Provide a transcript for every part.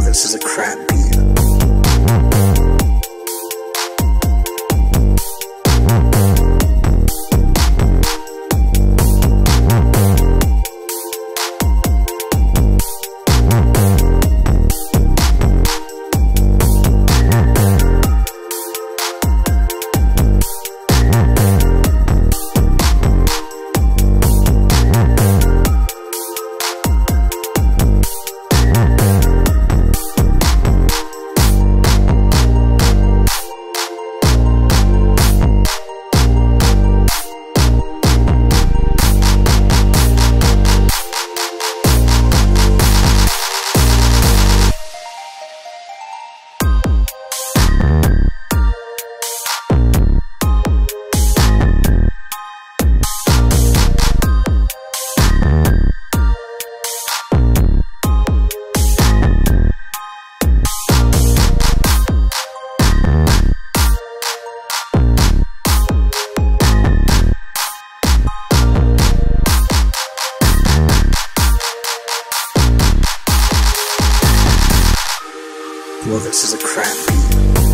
This is a crap beat. Well, this is a crap beat.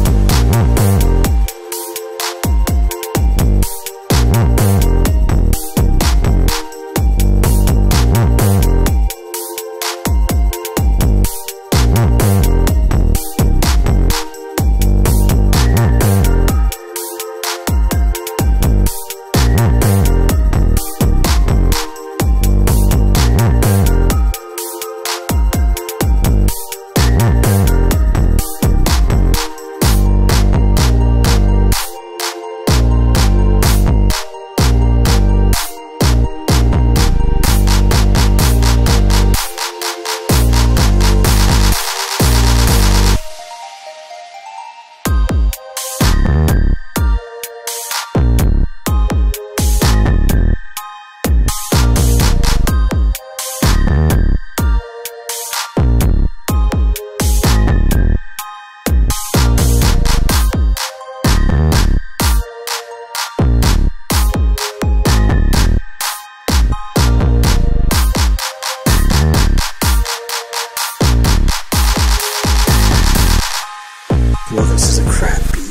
Well, this is a crap beat.